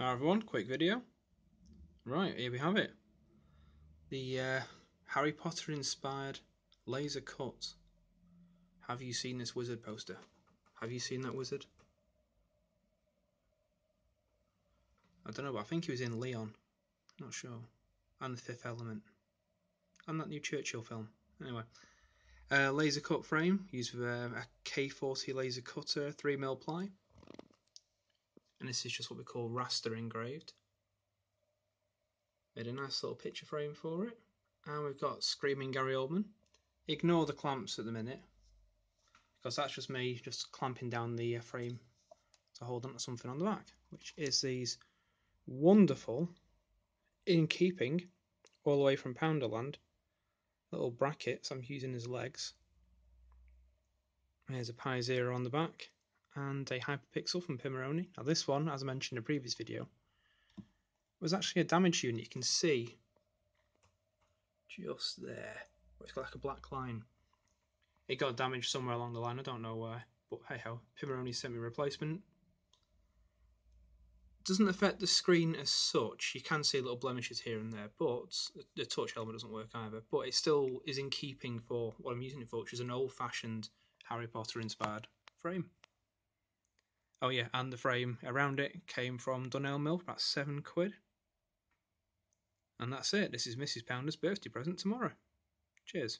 Hi everyone, quick video. Right, here we have it. The uh, Harry Potter inspired laser cut. Have you seen this wizard poster? Have you seen that wizard? I don't know, but I think he was in Leon. Not sure. And The Fifth Element. And that new Churchill film. Anyway. Uh, laser cut frame, used with uh, a K40 laser cutter, 3mm ply and this is just what we call raster engraved. Made a nice little picture frame for it. And we've got Screaming Gary Oldman. Ignore the clamps at the minute, because that's just me just clamping down the uh, frame to hold onto something on the back, which is these wonderful, in keeping, all the way from Pounderland, little brackets I'm using as legs. There's a Pi Zero on the back, and a Hyperpixel from Pimoroni. Now this one, as I mentioned in a previous video, was actually a damage unit. You can see just there, where it's got like a black line. It got damaged somewhere along the line, I don't know why, but hey ho, Pimoroni sent me a replacement. Doesn't affect the screen as such. You can see little blemishes here and there, but the touch element doesn't work either. But it still is in keeping for what I'm using it for, which is an old-fashioned Harry Potter inspired frame. Oh yeah, and the frame around it came from Dunelm Mill, about seven quid. And that's it. This is Mrs. Pounder's birthday present tomorrow. Cheers.